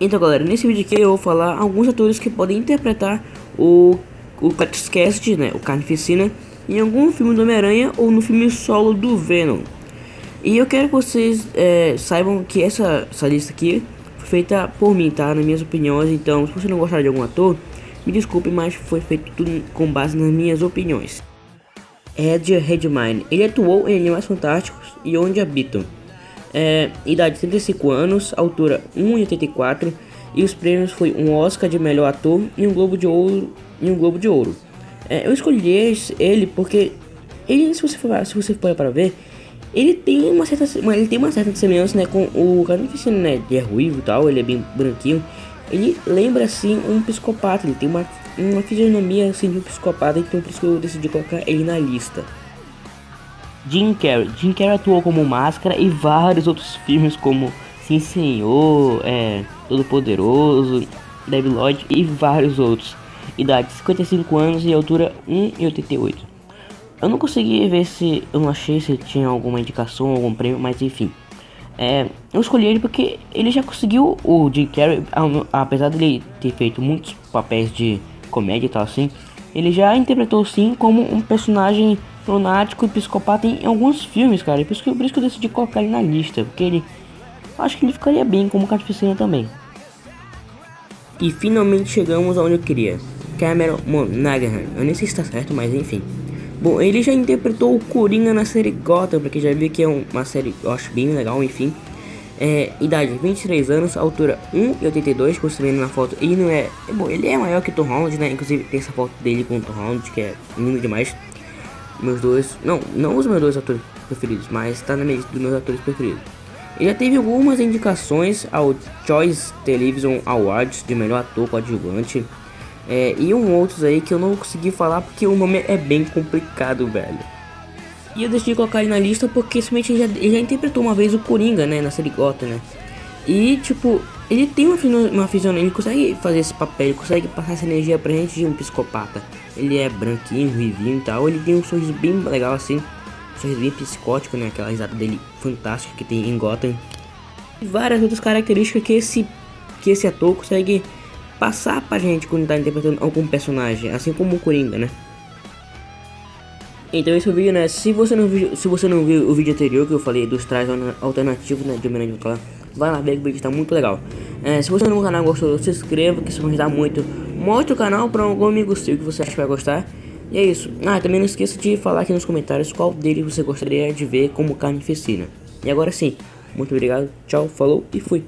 Então galera, nesse vídeo aqui eu vou falar alguns atores que podem interpretar o, o Cast, né, o Carnificina, em algum filme do Homem-Aranha ou no filme solo do Venom. E eu quero que vocês é, saibam que essa, essa lista aqui foi feita por mim, tá? Nas minhas opiniões, então se você não gostar de algum ator, me desculpe, mas foi feito tudo com base nas minhas opiniões. Ed Redmayne, ele atuou em Animais Fantásticos e Onde Habitam é, idade 35 anos, altura 1,84 e os prêmios foi um Oscar de melhor ator e um Globo de Ouro e um Globo de Ouro. É, eu escolhi ele porque ele, se você for, se você for para ver, ele tem uma certa, ele tem uma certa semelhança, né, com o Carnificina, né, ele é ruivo e tal, ele é bem branquinho. Ele lembra assim um psicopata, ele tem uma uma fisionomia assim de um psicopata, então por isso que eu decidi colocar ele na lista. Jim Carrey. Jim Carrey atuou como Máscara e vários outros filmes como Sim Senhor, é, Todo Poderoso, Debbie Lloyd e vários outros. Idade 55 anos e altura 1,88. Eu não consegui ver se eu não achei se tinha alguma indicação, algum prêmio, mas enfim. É, eu escolhi ele porque ele já conseguiu o Jim Carrey, apesar dele ter feito muitos papéis de comédia e tal assim, ele já interpretou sim como um personagem lunático e psicopata em alguns filmes, cara. Por isso, que, por isso que eu decidi colocar ele na lista. Porque ele. Acho que ele ficaria bem como carnificina também. E finalmente chegamos aonde eu queria. Cameron Monaghan. Eu nem sei se está certo, mas enfim. Bom, ele já interpretou o Coringa na série Gotham, porque já vi que é uma série, eu acho bem legal, enfim. É, idade 23 anos, altura 1,82, construindo na foto. E não é. Bom, ele é maior que Tom Holland, né? Inclusive tem essa foto dele com Tom Holland, que é lindo demais meus dois, não, não os meus dois atores preferidos, mas tá na lista dos meus atores preferidos. Ele já teve algumas indicações ao Choice Television Awards de melhor ator coadjuvante. É, e um outros aí que eu não consegui falar porque o nome é bem complicado, velho. E eu decidi colocar ele na lista porque simplesmente ele já, ele já interpretou uma vez o Coringa, né, na série Gotham, né. E tipo, ele tem uma, uma fisionomia, ele consegue fazer esse papel, ele consegue passar essa energia pra gente de um psicopata. Ele é branquinho, vivinho e tal, ele tem um sorriso bem legal assim, um sorriso bem psicótico, né? Aquela risada dele fantástica que tem em Gotham. E várias outras características que esse, que esse ator consegue passar pra gente quando tá interpretando algum personagem, assim como o Coringa, né? Então esse é o vídeo, né? Se você não viu, se você não viu o vídeo anterior que eu falei dos trajes alternativos, né, de Homem-Aranha vai lá ver que o vídeo está muito legal. É, se você no canal gostou, se inscreva, que isso vai ajudar muito. Mostre o canal para algum amigo seu que você acha que vai gostar. E é isso. Ah, também não esqueça de falar aqui nos comentários qual deles você gostaria de ver como carnificina. E agora sim, muito obrigado, tchau, falou e fui.